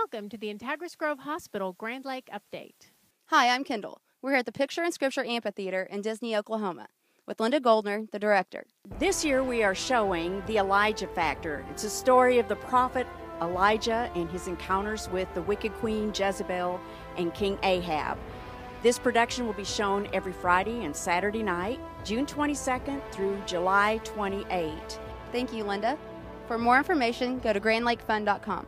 Welcome to the Integris Grove Hospital Grand Lake Update. Hi, I'm Kendall. We're here at the Picture in Scripture Amphitheater in Disney, Oklahoma, with Linda Goldner, the director. This year we are showing The Elijah Factor. It's a story of the prophet Elijah and his encounters with the wicked queen Jezebel and King Ahab. This production will be shown every Friday and Saturday night, June 22nd through July 28. Thank you, Linda. For more information, go to grandlakefun.com.